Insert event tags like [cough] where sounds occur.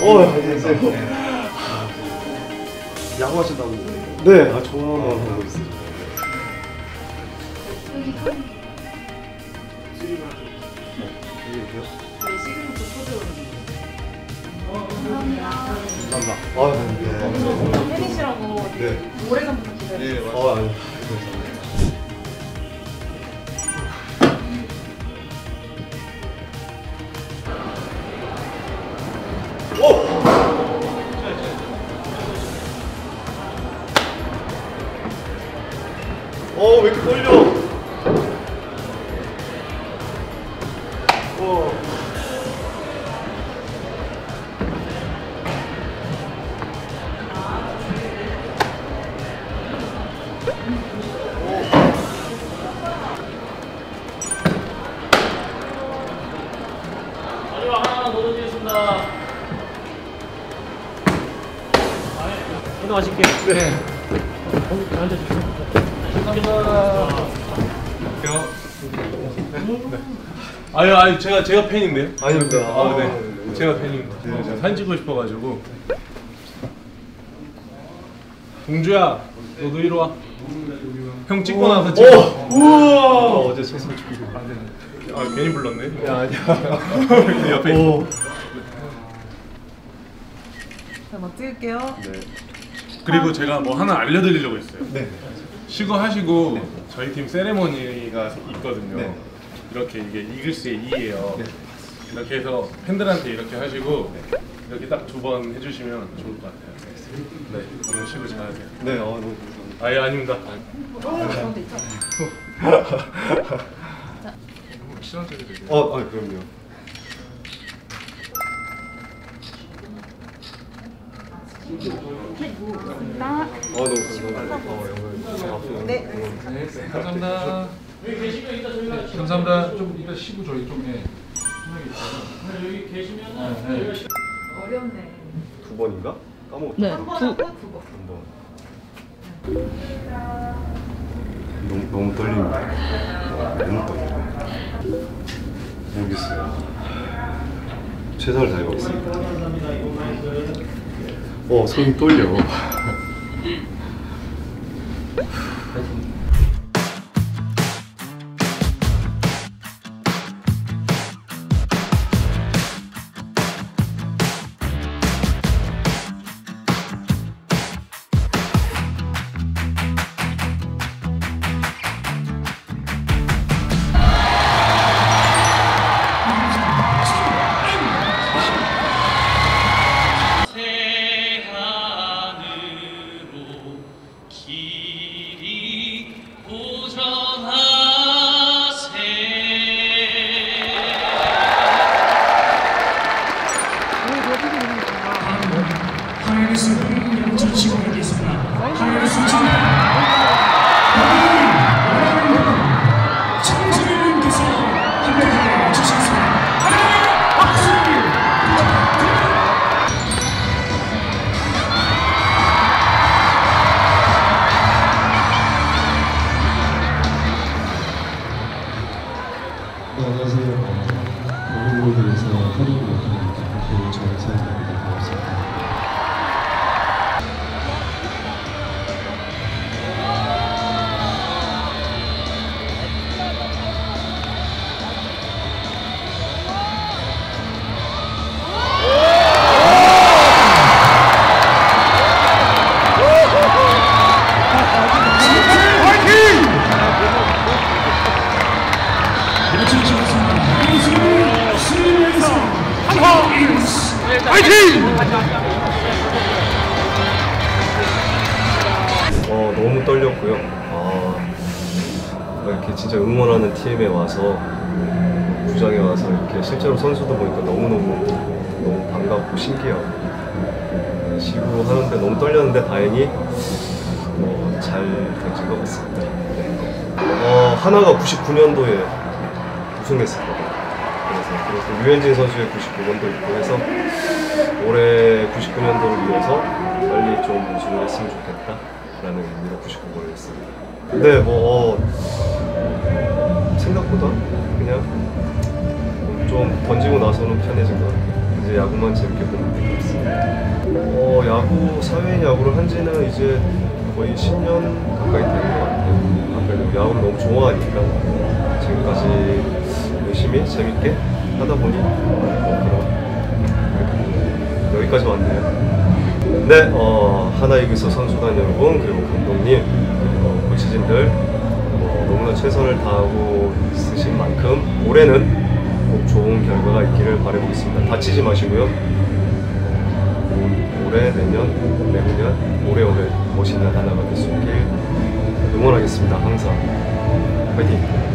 어, 안녕하세요. 야구 하신다고? 네, 아, 좋아하고 하고 있어요. 감사합니다. 아, 네. 팬이시라고 네. 오래전부터 기다려요. 네, 아, 아니, 감사 어, 왜 이렇게 떨려? 어. 마지막 하나만 더 던지겠습니다. 운동하실게요. 네. 앉아주세요. 감사합니다. 아유, 아유, 제가 제가 팬인데요. 아닙니다. 아, 네. 네. 제가 팬입니다. 제가 사진 찍고 싶어가지고. 동주야, 너도 이리 와. 형 찍고 나서 찍어. 아, 어제 소설 죽이고. 아, 괜히 불렀네. 야, 아니야. [laughs] 옆에. 오. 자, 막 찍을게요. 네. 그리고 제가 뭐 하나 알려드리려고 했어요. 네. 쉬고 하시고 저희 팀 세레머니가 있거든요. 네. 이렇게 이게 이글스의 E예요. 네. 이렇게 해서 팬들한테 이렇게 하시고 이렇게 딱 두 번 해주시면 좋을 것 같아요. 네, 오늘 쉬고 잘하세요. 네, 어, 너무 감사합니다. 아예 아닙니다. 그런 데 있죠? 어, 아, 그럼요. 아, 너무 감사합니다. 어, 영광. 네. 감사합니다. 감사합니다. 좀 이따 쉬고 저희 좀 해. 여기 계시면 어렵네. 두 번인가? 까먹었다. 네, 두, 한 번. 너무, 떨립니다. 너무 떨려요. 모르겠어요. 최선을 다해보겠습니다. 어, 손이 떨려. [laughs] Coringa. 어, 너무 떨렸고요. 아, 이렇게 진짜 응원하는 팀에 와서 구장에 와서 이렇게 실제로 선수도 보니까 너무너무 너무 반갑고 신기하고 네, 시구로 하는데 너무 떨렸는데 다행히 어, 잘 던진 것 같습니다. 네. 어, 하나가 99년도에 우승했었거든요. 그래서, 그래서 유현진 선수의 99년도 있고 해서 올해 99년도를 위해서 빨리 좀 우승을 했으면 좋겠다라는 의미로 99번을 했습니다. 근데 뭐 어, 생각 생각보다 그냥 좀 던지고 나서는 편해진 것 같아요. 이제 야구만 재밌게 보면 될것 같습니다. 어, 야구, 사회인 야구를 한 지는 이제 거의 10년 가까이 된것 같아요. 아무래도 야구를 너무 좋아하니까 지금까지 열심히 재밌게 하다 보니 뭐 그런 여기까지 왔네요. 네, 어, 하나이글스 선수단 여러분 그리고 감독님 그리고 코치진들 뭐 너무나 최선을 다하고 있으신 만큼 올해는 꼭 좋은 결과가 있기를 바라보겠습니다. 다치지 마시고요. 올해, 내년, 내후년, 오래오래 멋있는 하나가 될 수 있길 응원하겠습니다. 항상 화이팅!